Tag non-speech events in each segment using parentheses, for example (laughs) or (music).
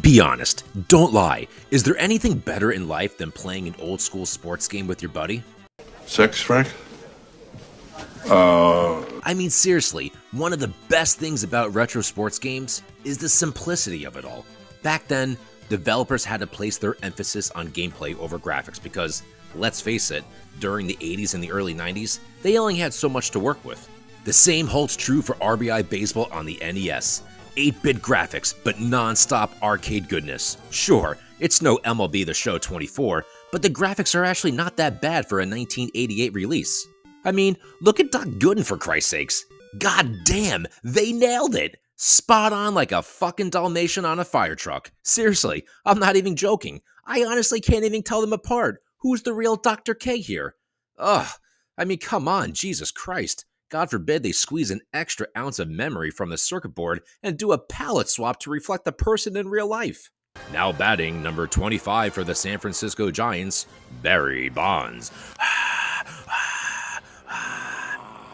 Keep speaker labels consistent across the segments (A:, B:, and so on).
A: Be honest, don't lie. Is there anything better in life than playing an old school sports game with your buddy?
B: Sex, Frank? Uh.
A: I mean, seriously, one of the best things about retro sports games is the simplicity of it all. Back then, developers had to place their emphasis on gameplay over graphics because, let's face it, during the 80s and the early 90s, they only had so much to work with. The same holds true for RBI Baseball on the NES. 8 bit graphics, but non stop arcade goodness. Sure, it's no MLB The Show 24, but the graphics are actually not that bad for a 1988 release. I mean, look at Doc Gooden for Christ's sakes. God damn, they nailed it! Spot on like a fucking Dalmatian on a fire truck. Seriously, I'm not even joking. I honestly can't even tell them apart. Who's the real Dr. K here? Ugh, I mean, come on, Jesus Christ. God forbid they squeeze an extra ounce of memory from the circuit board and do a palette swap to reflect the person in real life. Now batting number 25 for the San Francisco Giants, Barry Bonds. (sighs)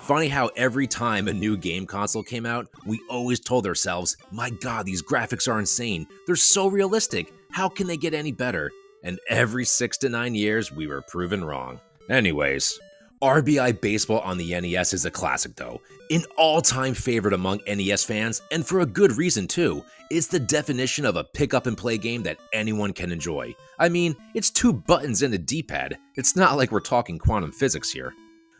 A: Funny how every time a new game console came out, we always told ourselves, my god, these graphics are insane. They're so realistic. How can they get any better? And every six to nine years, we were proven wrong. Anyways, RBI Baseball on the NES is a classic though, an all-time favorite among NES fans, and for a good reason too. It's the definition of a pick-up and play game that anyone can enjoy. I mean, it's two buttons and a D-pad. It's not like we're talking quantum physics here.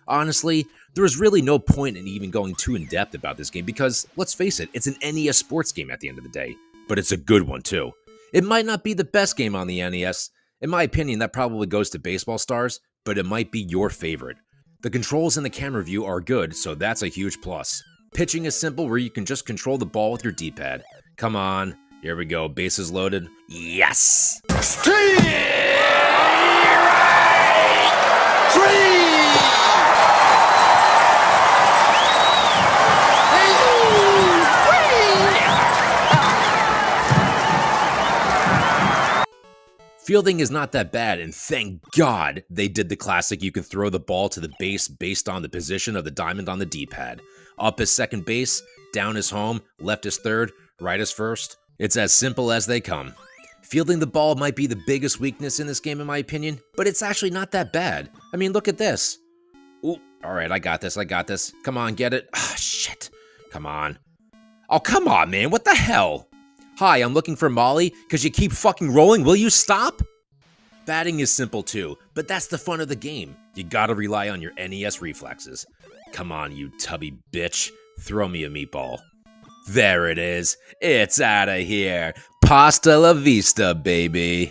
A: Honestly, there is really no point in even going too in depth about this game because, let's face it, it's an NES sports game at the end of the day. But it's a good one too. It might not be the best game on the NES. In my opinion, that probably goes to Baseball Stars, but it might be your favorite. The controls in the camera view are good, so that's a huge plus. Pitching is simple where you can just control the ball with your D-pad. Come on, here we go, bases loaded. Yes! Fielding is not that bad, and thank God they did the classic you can throw the ball to the base based on the position of the diamond on the D pad. Up is second base, down is home, left is third, right is first. It's as simple as they come. Fielding the ball might be the biggest weakness in this game, in my opinion, but it's actually not that bad. I mean, look at this. Ooh, alright, I got this, I got this. Come on, get it. Ah, shit. Come on. Oh, come on, man, what the hell? Hi, I'm looking for Molly, because you keep fucking rolling, will you stop? Batting is simple too, but that's the fun of the game. You gotta rely on your NES reflexes. Come on, you tubby bitch. Throw me a meatball. There it is. It's out of here. Pasta la vista, baby.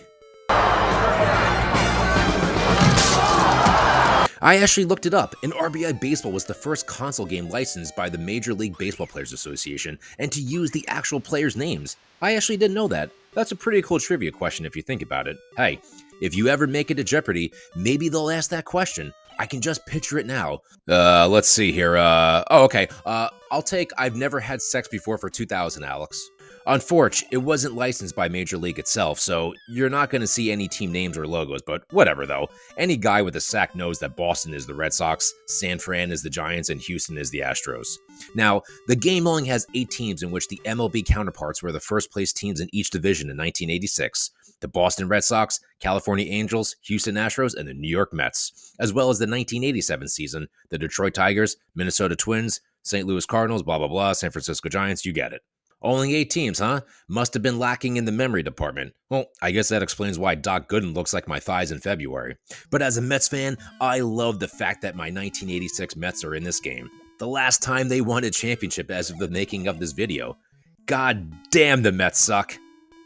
A: I actually looked it up, and RBI Baseball was the first console game licensed by the Major League Baseball Players Association, and to use the actual players' names. I actually didn't know that. That's a pretty cool trivia question if you think about it. Hey, if you ever make it to Jeopardy, maybe they'll ask that question. I can just picture it now. Uh, let's see here. Uh, oh, okay. Uh, I'll take I've never had sex before for 2000, Alex. Unfortunately, it wasn't licensed by Major League itself, so you're not going to see any team names or logos, but whatever though. Any guy with a sack knows that Boston is the Red Sox, San Fran is the Giants, and Houston is the Astros. Now, the game only has eight teams in which the MLB counterparts were the first place teams in each division in 1986 the Boston Red Sox, California Angels, Houston Astros, and the New York Mets, as well as the 1987 season, the Detroit Tigers, Minnesota Twins, St. Louis Cardinals, blah, blah, blah, San Francisco Giants, you get it. Only eight teams, huh? Must have been lacking in the memory department. Well, I guess that explains why Doc Gooden looks like my thighs in February. But as a Mets fan, I love the fact that my 1986 Mets are in this game. The last time they won a championship as of the making of this video. God damn, the Mets suck.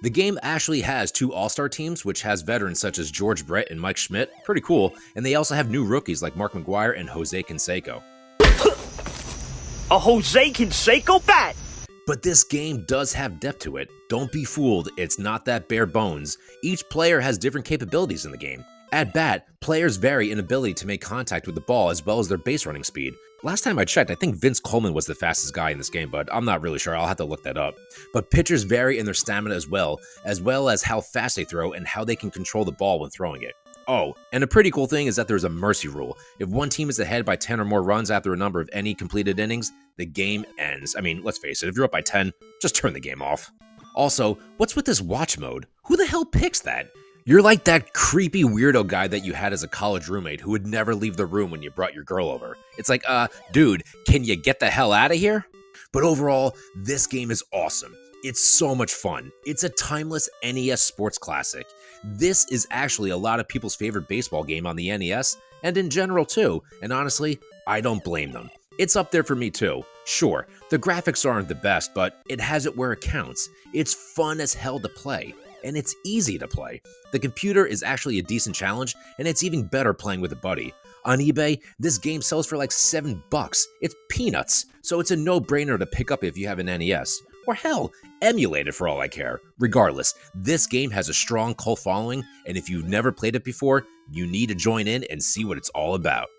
A: The game actually has two All Star teams, which has veterans such as George Brett and Mike Schmidt. Pretty cool. And they also have new rookies like Mark McGwire and Jose Canseco. (laughs)
C: A Jose Canseco bat!
A: But this game does have depth to it. Don't be fooled, it's not that bare bones. Each player has different capabilities in the game. At bat, players vary in ability to make contact with the ball as well as their base running speed. Last time I checked, I think Vince Coleman was the fastest guy in this game, but I'm not really sure. I'll have to look that up. But pitchers vary in their stamina as well, as well as how fast they throw and how they can control the ball when throwing it. Oh, and a pretty cool thing is that there's a mercy rule. If one team is ahead by 10 or more runs after a number of any completed innings, the game ends. I mean, let's face it, if you're up by 10, just turn the game off. Also, what's with this watch mode? Who the hell picks that? You're like that creepy weirdo guy that you had as a college roommate who would never leave the room when you brought your girl over. It's like, uh, dude, can you get the hell out of here? But overall, this game is awesome. It's so much fun. It's a timeless NES sports classic. This is actually a lot of people's favorite baseball game on the NES, and in general too, and honestly, I don't blame them. It's up there for me too. Sure, the graphics aren't the best, but it has it where it counts. It's fun as hell to play, and it's easy to play. The computer is actually a decent challenge, and it's even better playing with a buddy. On eBay, this game sells for like 7 bucks. It's peanuts, so it's a no-brainer to pick up if you have an NES. Or hell, emulate it for all I care. Regardless, this game has a strong cult following, and if you've never played it before, you need to join in and see what it's all about.